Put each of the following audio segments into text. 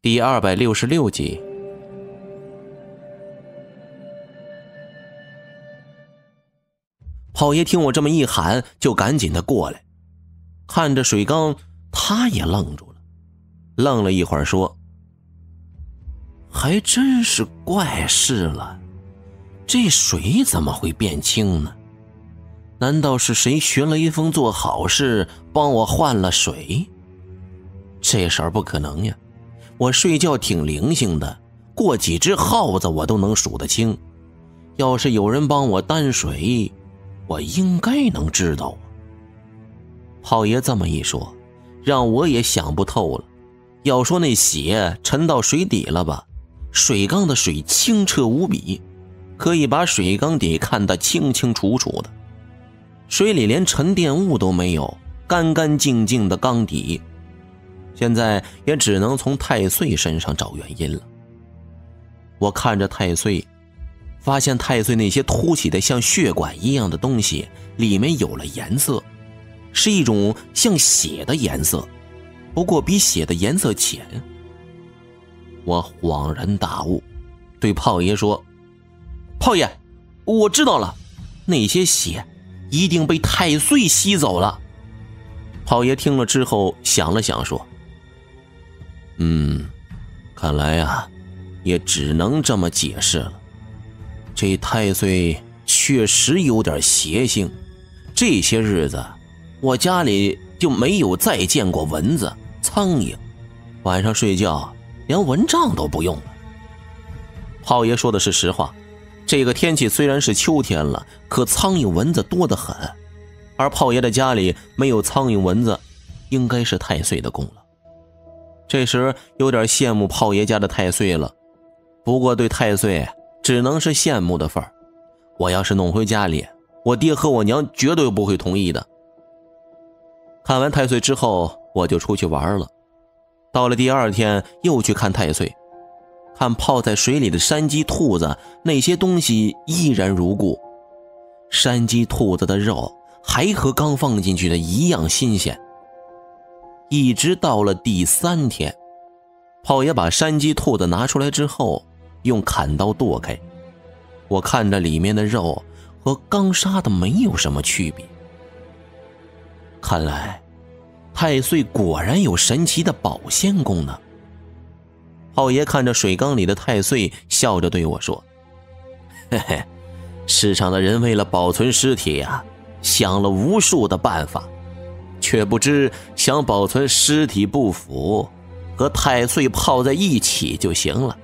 第二百六十六集。炮爷听我这么一喊，就赶紧的过来，看着水缸，他也愣住了，愣了一会儿，说：“还真是怪事了，这水怎么会变清呢？难道是谁寻了一封做好事，帮我换了水？这事儿不可能呀！”我睡觉挺灵性的，过几只耗子我都能数得清。要是有人帮我担水，我应该能知道啊。炮爷这么一说，让我也想不透了。要说那血沉到水底了吧，水缸的水清澈无比，可以把水缸底看得清清楚楚的，水里连沉淀物都没有，干干净净的缸底。现在也只能从太岁身上找原因了。我看着太岁，发现太岁那些凸起的像血管一样的东西里面有了颜色，是一种像血的颜色，不过比血的颜色浅。我恍然大悟，对炮爷说：“炮爷，我知道了，那些血一定被太岁吸走了。”炮爷听了之后想了想说。嗯，看来呀，也只能这么解释了。这太岁确实有点邪性。这些日子，我家里就没有再见过蚊子、苍蝇，晚上睡觉连蚊帐都不用了。炮爷说的是实话。这个天气虽然是秋天了，可苍蝇蚊子多得很。而炮爷的家里没有苍蝇蚊子，应该是太岁的功劳。这时有点羡慕炮爷家的太岁了，不过对太岁只能是羡慕的份儿。我要是弄回家里，我爹和我娘绝对不会同意的。看完太岁之后，我就出去玩了。到了第二天，又去看太岁，看泡在水里的山鸡、兔子，那些东西依然如故。山鸡、兔子的肉还和刚放进去的一样新鲜。一直到了第三天，炮爷把山鸡、兔子拿出来之后，用砍刀剁开。我看着里面的肉和刚杀的没有什么区别。看来，太岁果然有神奇的保鲜功能。炮爷看着水缸里的太岁，笑着对我说：“ 嘿嘿，世上的人为了保存尸体呀，想了无数的办法。”却不知想保存尸体不腐，和太岁泡在一起就行了。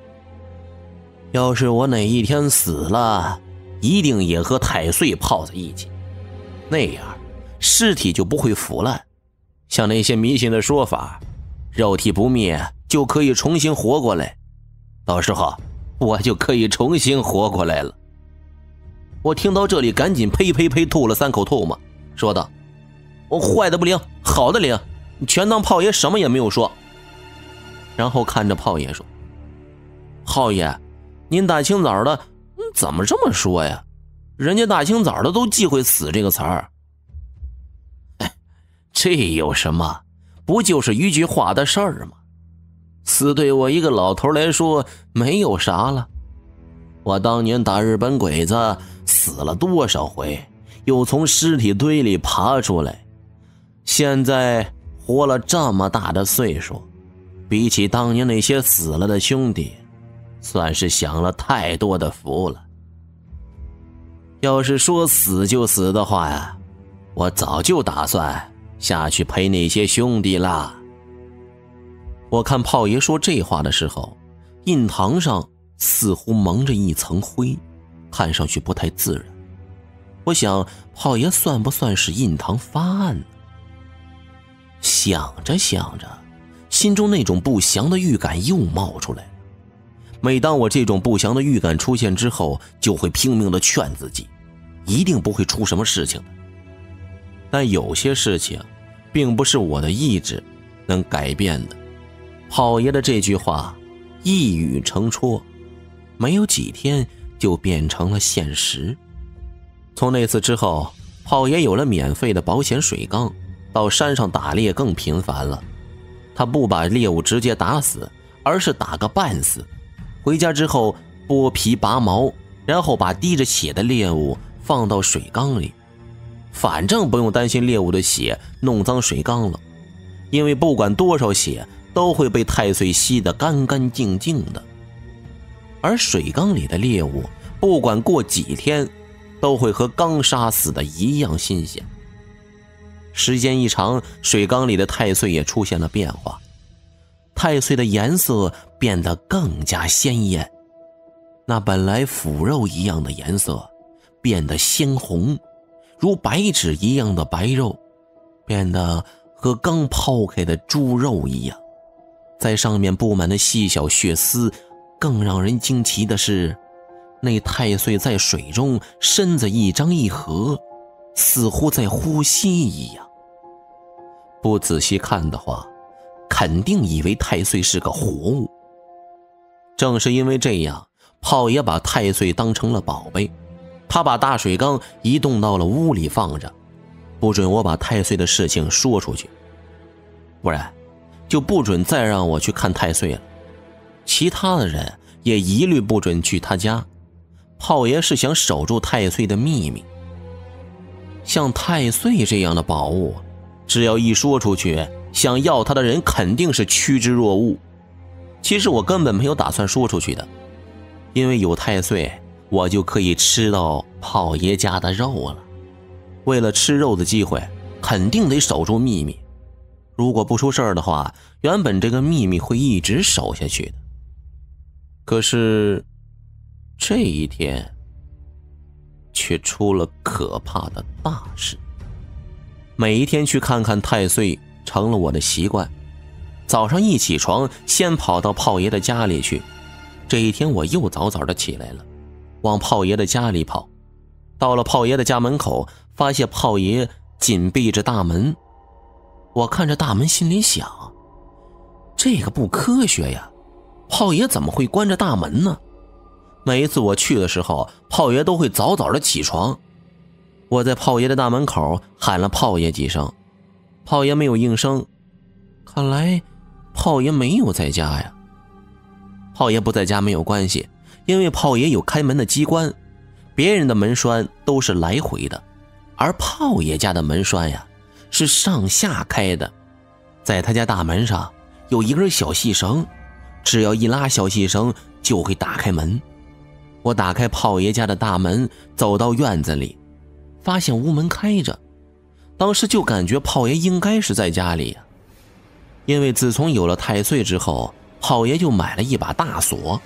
要是我哪一天死了，一定也和太岁泡在一起，那样尸体就不会腐烂。像那些迷信的说法，肉体不灭就可以重新活过来，到时候我就可以重新活过来了。我听到这里，赶紧呸呸呸吐了三口唾沫，说道。坏的不灵，好的灵，全当炮爷什么也没有说。然后看着炮爷说：“炮爷，您大清早的怎么这么说呀？人家大清早的都忌讳死这个词儿。这有什么？不就是一句话的事儿吗？死对我一个老头来说没有啥了。我当年打日本鬼子死了多少回，又从尸体堆里爬出来。”现在活了这么大的岁数，比起当年那些死了的兄弟，算是享了太多的福了。要是说死就死的话呀，我早就打算下去陪那些兄弟啦。我看炮爷说这话的时候，印堂上似乎蒙着一层灰，看上去不太自然。我想，炮爷算不算是印堂发暗呢？想着想着，心中那种不祥的预感又冒出来。每当我这种不祥的预感出现之后，就会拼命的劝自己，一定不会出什么事情。但有些事情，并不是我的意志能改变的。炮爷的这句话，一语成戳，没有几天就变成了现实。从那次之后，炮爷有了免费的保险水缸。到山上打猎更频繁了，他不把猎物直接打死，而是打个半死。回家之后剥皮拔毛，然后把滴着血的猎物放到水缸里，反正不用担心猎物的血弄脏水缸了，因为不管多少血都会被太岁吸得干干净净的。而水缸里的猎物，不管过几天，都会和刚杀死的一样新鲜。时间一长，水缸里的太岁也出现了变化。太岁的颜色变得更加鲜艳，那本来腐肉一样的颜色，变得鲜红，如白纸一样的白肉，变得和刚剖开的猪肉一样，在上面布满了细小血丝。更让人惊奇的是，那太岁在水中身子一张一合，似乎在呼吸一样。不仔细看的话。肯定以为太岁是个活物。正是因为这样，炮爷把太岁当成了宝贝。他把大水缸移动到了屋里放着，不准我把太岁的事情说出去，不然就不准再让我去看太岁了。其他的人也一律不准去他家。炮爷是想守住太岁的秘密。像太岁这样的宝物，只要一说出去。想要它的人肯定是趋之若鹜。其实我根本没有打算说出去的，因为有太岁，我就可以吃到炮爷家的肉了。为了吃肉的机会，肯定得守住秘密。如果不出事儿的话，原本这个秘密会一直守下去的。可是这一天，却出了可怕的大事。每一天去看看太岁。成了我的习惯，早上一起床，先跑到炮爷的家里去。这一天我又早早的起来了，往炮爷的家里跑。到了炮爷的家门口，发现炮爷紧闭着大门。我看着大门，心里想：这个不科学呀，炮爷怎么会关着大门呢？每一次我去的时候，炮爷都会早早的起床。我在炮爷的大门口喊了炮爷几声。炮爷没有应声，看来炮爷没有在家呀。炮爷不在家没有关系，因为炮爷有开门的机关。别人的门栓都是来回的，而炮爷家的门栓呀是上下开的。在他家大门上有一根小细绳，只要一拉小细绳就会打开门。我打开炮爷家的大门，走到院子里，发现屋门开着。当时就感觉炮爷应该是在家里，因为自从有了太岁之后，炮爷就买了一把大锁，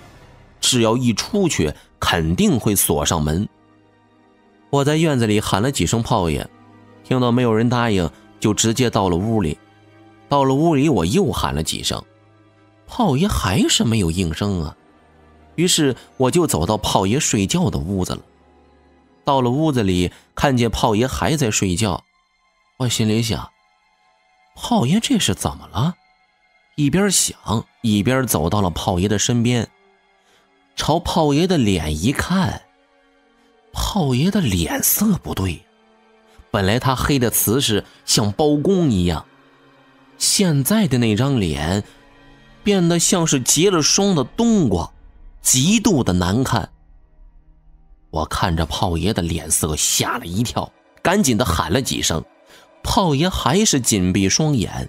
只要一出去，肯定会锁上门。我在院子里喊了几声炮爷，听到没有人答应，就直接到了屋里。到了屋里，我又喊了几声，炮爷还是没有应声啊。于是我就走到炮爷睡觉的屋子了。到了屋子里，看见炮爷还在睡觉。我心里想：“炮爷这是怎么了？”一边想一边走到了炮爷的身边，朝炮爷的脸一看，炮爷的脸色不对，本来他黑的瓷实，像包公一样，现在的那张脸变得像是结了霜的冬瓜，极度的难看。我看着炮爷的脸色，吓了一跳，赶紧的喊了几声。炮爷还是紧闭双眼。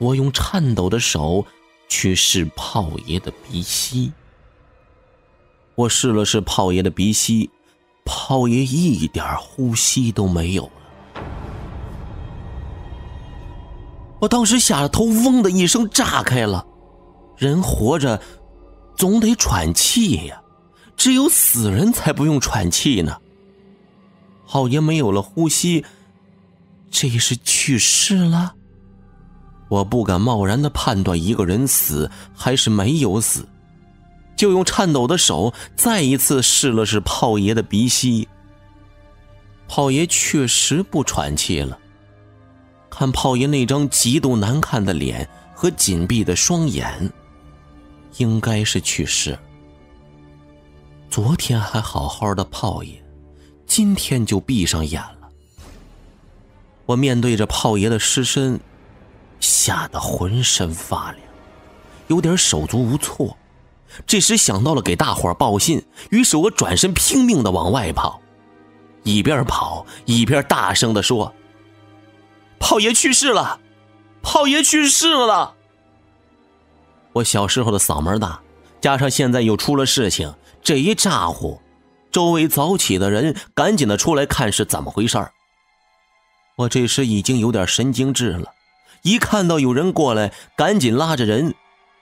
我用颤抖的手去试炮爷的鼻息。我试了试炮爷的鼻息，炮爷一点呼吸都没有了。我当时吓得头嗡的一声炸开了。人活着总得喘气呀，只有死人才不用喘气呢。炮爷没有了呼吸。这是去世了。我不敢贸然的判断一个人死还是没有死，就用颤抖的手再一次试了试炮爷的鼻息。炮爷确实不喘气了。看炮爷那张极度难看的脸和紧闭的双眼，应该是去世。昨天还好好的炮爷，今天就闭上眼了。我面对着炮爷的尸身，吓得浑身发凉，有点手足无措。这时想到了给大伙报信，于是我转身拼命的往外跑，一边跑一边大声的说：“炮爷去世了，炮爷去世了。”我小时候的嗓门大，加上现在又出了事情，这一咋呼，周围早起的人赶紧的出来看是怎么回事儿我这时已经有点神经质了，一看到有人过来，赶紧拉着人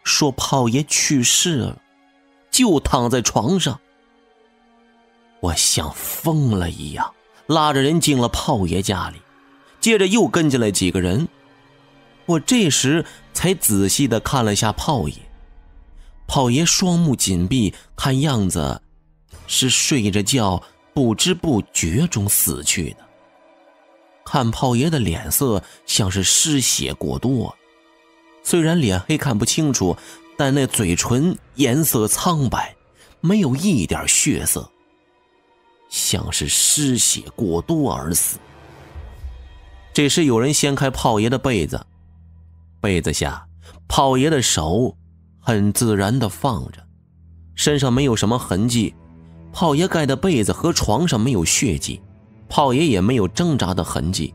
说：“炮爷去世了。”就躺在床上，我像疯了一样，拉着人进了炮爷家里，接着又跟进来几个人。我这时才仔细的看了下炮爷，炮爷双目紧闭，看样子是睡着觉，不知不觉中死去的。看炮爷的脸色像是失血过多，虽然脸黑看不清楚。但那嘴唇颜色苍白，没有一点血色，像是失血过多而死。这时有人掀开炮爷的被子，被子下，炮爷的手很自然的放着，身上没有什么痕迹。炮爷盖的被子和床上没有血迹，炮爷也没有挣扎的痕迹，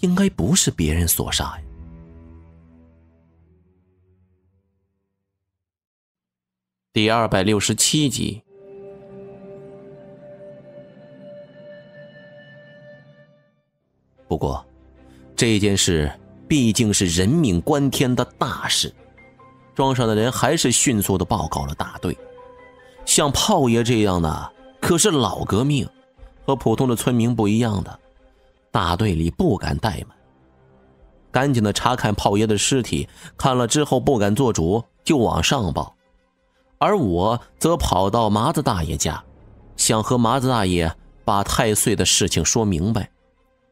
应该不是别人所杀呀。第二百六十七集。不过，这件事毕竟是人命关天的大事，庄上的人还是迅速的报告了大队。像炮爷这样的可是老革命，和普通的村民不一样的，大队里不敢怠慢，赶紧的查看炮爷的尸体，看了之后不敢做主，就往上报。而我则跑到麻子大爷家，想和麻子大爷把太岁的事情说明白，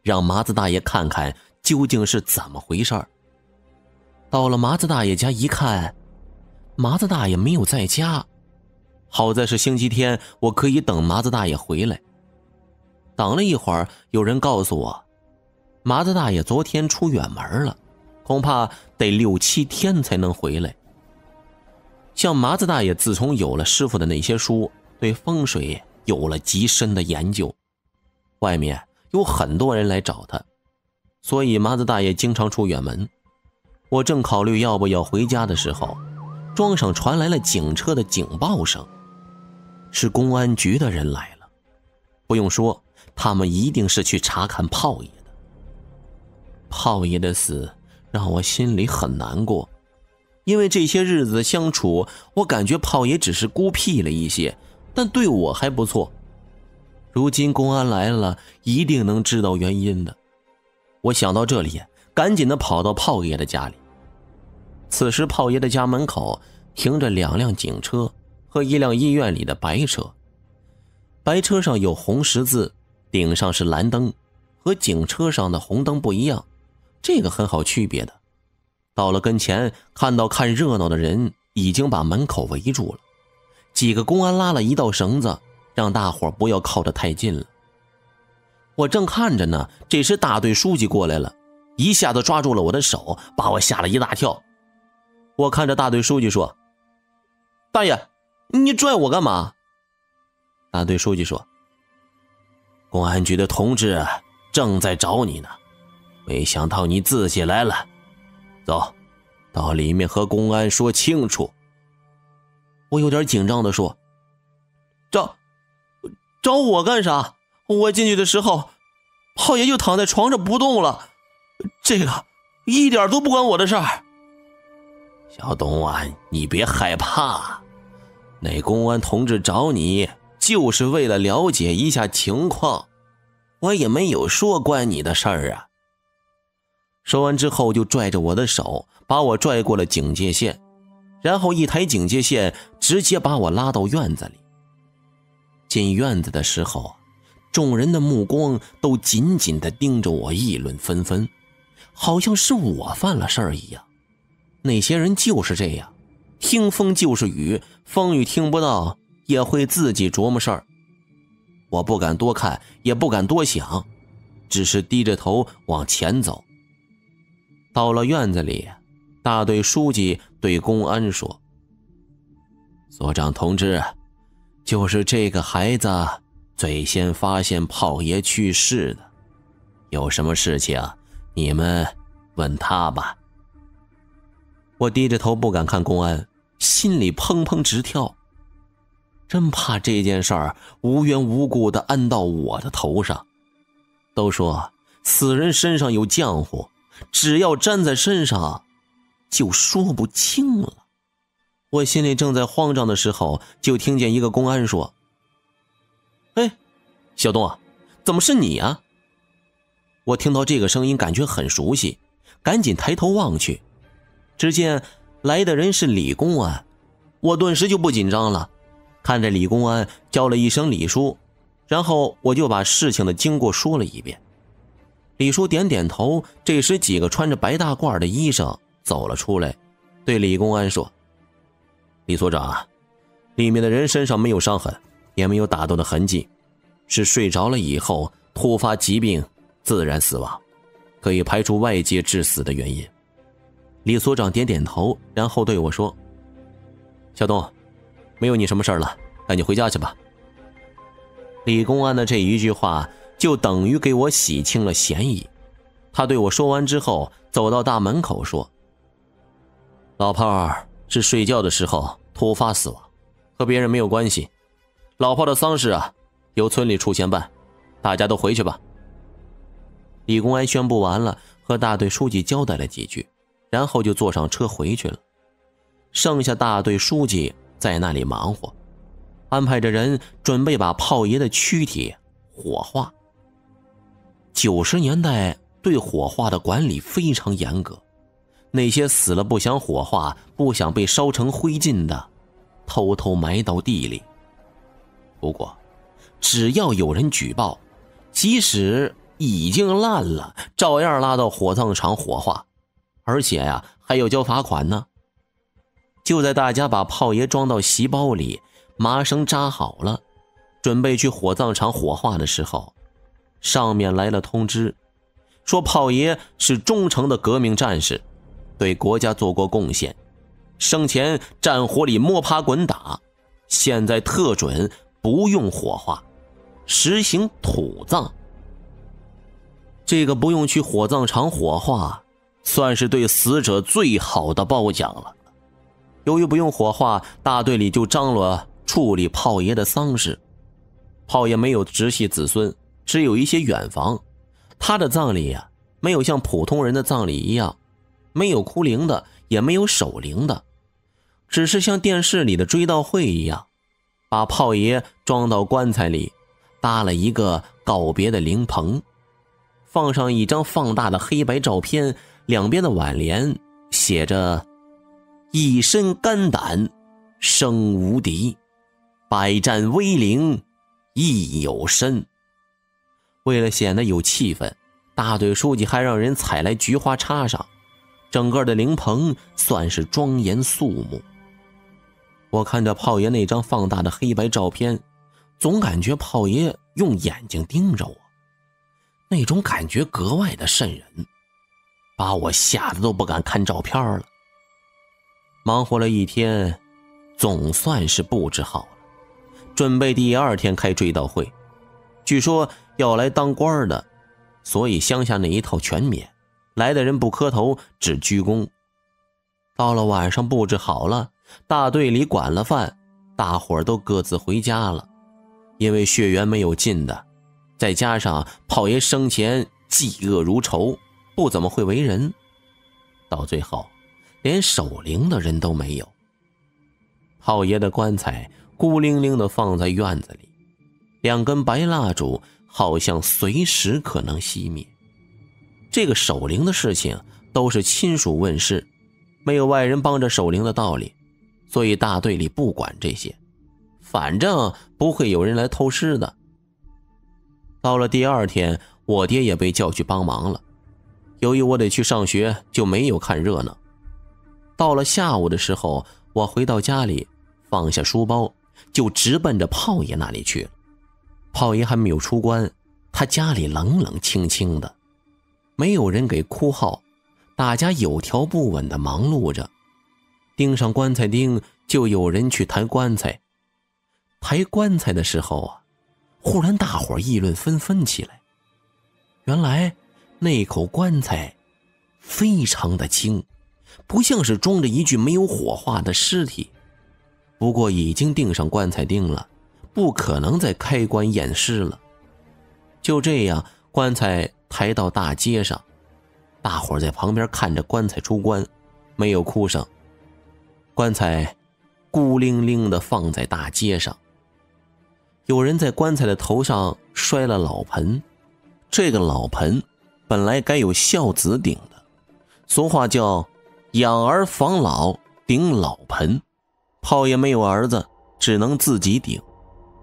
让麻子大爷看看究竟是怎么回事儿到了麻子大爷家一看，麻子大爷没有在家，好在是星期天，我可以等麻子大爷回来。等了一会儿，有人告诉我，麻子大爷昨天出远门了，恐怕得六七天才能回来。像麻子大爷自从有了师傅的那些书，对风水有了极深的研究，外面有很多人来找他，所以麻子大爷经常出远门。我正考虑要不要回家的时候，庄上传来了警车的警报声，是公安局的人来了。不用说，他们一定是去查看炮爷的。炮爷的死让我心里很难过。因为这些日子相处，我感觉炮爷只是孤僻了一些，但对我还不错。如今公安来了，一定能知道原因的。我想到这里，赶紧的跑到炮爷的家里。此时，炮爷的家门口停着两辆警车和一辆医院里的白车，白车上有红十字，顶上是蓝灯，和警车上的红灯不一样，这个很好区别的。到了跟前，看到看热闹的人已经把门口围住了，几个公安拉了一道绳子，让大伙不要靠得太近了。我正看着呢，这时大队书记过来了，一下子抓住了我的手，把我吓了一大跳。我看着大队书记说：“大爷，你拽我干嘛？”大队书记说：“公安局的同志正在找你呢，没想到你自己来了。”走，到里面和公安说清楚。我有点紧张的说：“找，找我干啥？我进去的时候，炮爷就躺在床上不动了，这个一点都不关我的事儿。”小东啊，你别害怕，那公安同志找你就是为了了解一下情况，我也没有说关你的事儿啊。说完之后，就拽着我的手，把我拽过了警戒线，然后一抬警戒线，直接把我拉到院子里。进院子的时候，众人的目光都紧紧地盯着我，议论纷纷，好像是我犯了事儿一样。那些人就是这样，听风就是雨，风雨听不到也会自己琢磨事儿。我不敢多看，也不敢多想，只是低着头往前走。到了院子里，大队书记对公安说：“所长同志，就是这个孩子最先发现炮爷去世的，有什么事情，你们问他吧。”我低着头不敢看公安，心里砰砰直跳，真怕这件事儿无缘无故的安到我的头上。都说死人身上有浆糊，只要粘在身上。就说不清了。我心里正在慌张的时候，就听见一个公安说：“，小东，怎么是你啊？”我听到这个声音，感觉很熟悉，赶紧抬头望去，只见来的人是李公安。我顿时就不紧张了，看着李公安叫了一声“李叔”，然后我就把事情的经过说了一遍。李叔点点头。这时，几个穿着白大褂的医生。走了出来，对李公安说：“李所长，里面的人身上没有伤痕，也没有打斗的痕迹，是睡着了以后突发疾病自然死亡，可以排除外界致死的原因。”李所长点点头，然后对我说：“小东，没有你什么事了，赶紧回家去吧。”李公安的这一句话就等于给我洗清了嫌疑。他对我说完之后，走到大门口说。老炮儿是睡觉的时候突发死亡，和别人没有关系。老炮的丧事啊，由村里出钱办，大家都回去吧。李公安宣布完了，和大队书记交代了几句，然后就坐上车回去了。剩下大队书记在那里忙活，安排着人准备把炮爷的躯体火化。九十年代对火化的管理非常严格。那些死了不想火化、不想被烧成灰烬的，偷偷埋到地里。不过，只要有人举报，即使已经烂了，照样拉到火葬场火化，而且呀，还要交罚款呢。就在大家把炮爷装到席包里，麻绳扎好了，准备去火葬场火化的时候，上面来了通知，说炮爷是忠诚的革命战士。对国家做过贡献，生前战火里摸爬滚打，现在特准不用火化，实行土葬。这个不用去火葬场火化，算是对死者最好的褒奖了。由于不用火化，大队里就张罗处理炮爷的丧事。炮爷没有直系子孙，只有一些远房，他的葬礼呀，没有像普通人的葬礼一样。没有哭灵的，也没有守灵的，只是像电视里的追悼会一样，把炮爷装到棺材里，搭了一个告别的灵棚，放上一张放大的黑白照片，两边的挽联写着“一身肝胆生无敌，百战威灵亦有身”。为了显得有气氛，大队书记还让人采来菊花插上。整个的灵棚算是庄严肃穆。我看着炮爷那张放大的黑白照片，总感觉炮爷用眼睛盯着我，那种感觉格外的瘆人，把我吓得都不敢看照片了。忙活了一天，总算是布置好了，准备第二天开追悼会。据说要来当官的，所以乡下那一套全免。来的人不磕头，只鞠躬。到了晚上，布置好了，大队里管了饭，大伙儿都各自回家了。因为血缘没有尽的，再加上炮爷生前嫉恶如仇，不怎么会为人，到最后连守灵的人都没有。炮爷的棺材孤零零的放在院子里，两根白蜡烛好像随时可能熄灭。这个守灵的事情都是亲属问事，没有外人帮着守灵的道理，所以大队里不管这些，反正不会有人来偷尸的。到了第二天，我爹也被叫去帮忙了，由于我得去上学，就没有看热闹。到了下午的时候，我回到家里，放下书包，就直奔着炮爷那里去了。炮爷还没有出关，他家里冷冷清清的。没有人给哭号，大家有条不紊地忙碌着。钉上棺材钉，就有人去抬棺材。抬棺材的时候啊，忽然大伙议论纷纷起来。原来那口棺材非常的轻，不像是装着一具没有火化的尸体。不过已经钉上棺材钉了，不可能再开棺验尸了。就这样，棺材抬到大街上，大伙在旁边看着棺材出棺，没有哭声。棺材孤零零的放在大街上。有人在棺材的头上摔了老盆，这个老盆本来该有孝子顶的，俗话叫“养儿防老，顶老盆”。炮爷没有儿子，只能自己顶。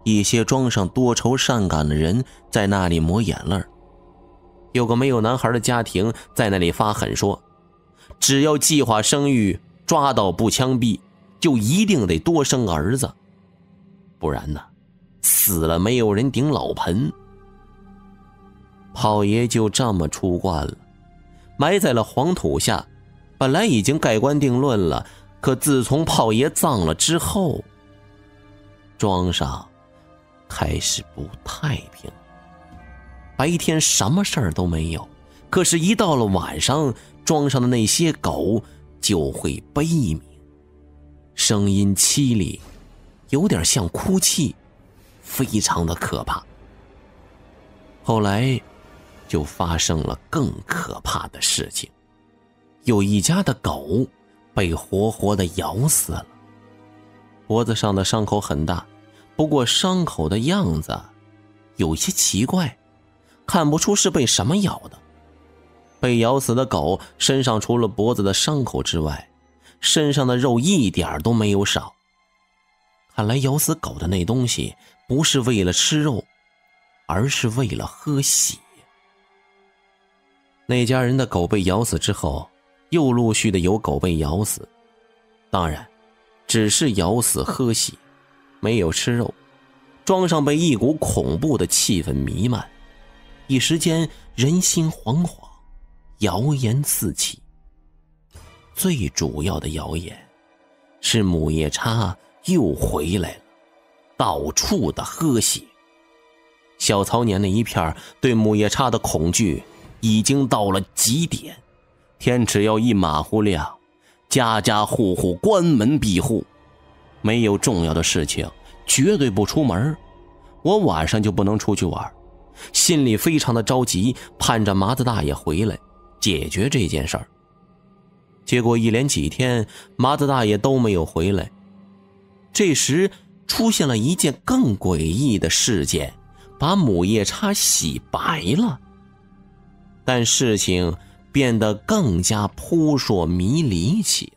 一些装上多愁善感的人在那里抹眼泪有个没有男孩的家庭在那里发狠说：“只要计划生育，抓到不枪毙，就一定得多生儿子，不然呢，死了没有人顶老盆。”炮爷就这么出关了，埋在了黄土下。本来已经盖棺定论了。可自从炮爷葬了之后，庄上开始不太平。白天什么事儿都没有，可是，一到了晚上，庄上的那些狗就会悲鸣，声音凄厉，有点像哭泣，非常的可怕。后来，就发生了更可怕的事情，有一家的狗。被活活的咬死了，脖子上的伤口很大，不过伤口的样子有些奇怪，看不出是被什么咬的。被咬死的狗身上除了脖子的伤口之外，身上的肉一点都没有少。看来咬死狗的那东西不是为了吃肉，而是为了喝血。那家人的狗被咬死之后。又陆续的有狗被咬死，当然，只是咬死喝血，没有吃肉。庄上被一股恐怖的气氛弥漫，一时间人心惶惶，谣言四起。最主要的谣言是母夜叉又回来了，到处的喝血。小曹年那一片对母夜叉的恐惧已经到了极点。天只要一马虎亮，家家户户关门闭户，没有重要的事情，绝对不出门。我晚上就不能出去玩，心里非常的着急，盼着麻子大爷回来解决这件事儿。结果一连几天，麻子大爷都没有回来。这时出现了一件更诡异的事件，把母夜叉洗白了。但事情。变得更加扑朔迷离起。